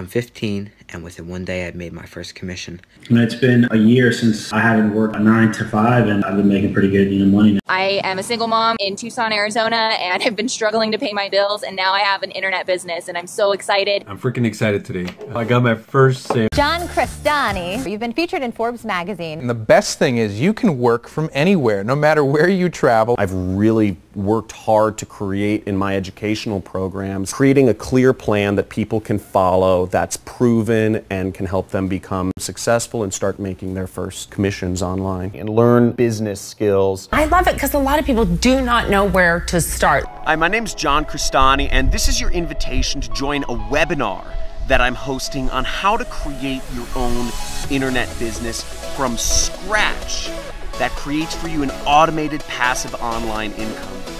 I'm 15, and within one day, I made my first commission. And it's been a year since I haven't worked a nine to five, and I've been making pretty good, you know, money now. I am a single mom in Tucson, Arizona, and have been struggling to pay my bills, and now I have an internet business, and I'm so excited. I'm freaking excited today. I got my first sale. John Crestani, you've been featured in Forbes magazine. And the best thing is you can work from anywhere, no matter where you travel. I've really worked hard to create in my educational programs, creating a clear plan that people can follow that's proven and can help them become successful and start making their first commissions online and learn business skills. I love it because a lot of people do not know where to start. Hi, my name's John Crestani, and this is your invitation to join a webinar that I'm hosting on how to create your own internet business from scratch that creates for you an automated passive online income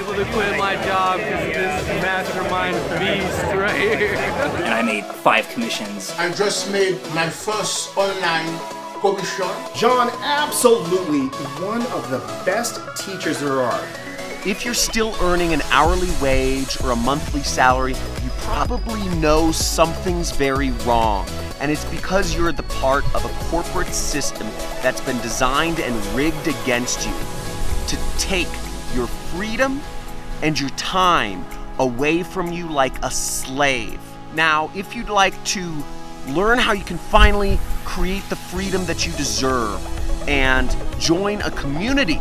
able to quit my job because of this mastermind beast right here. and I made five commissions. I just made my first online commission. John, absolutely one of the best teachers there are. If you're still earning an hourly wage or a monthly salary, you probably know something's very wrong. And it's because you're the part of a corporate system that's been designed and rigged against you to take your freedom and your time away from you like a slave. Now, if you'd like to learn how you can finally create the freedom that you deserve and join a community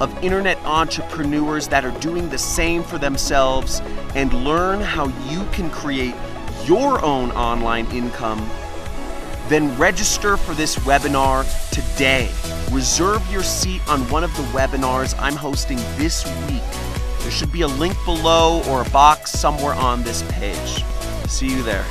of internet entrepreneurs that are doing the same for themselves and learn how you can create your own online income, then register for this webinar today. Reserve your seat on one of the webinars I'm hosting this week. There should be a link below or a box somewhere on this page. See you there.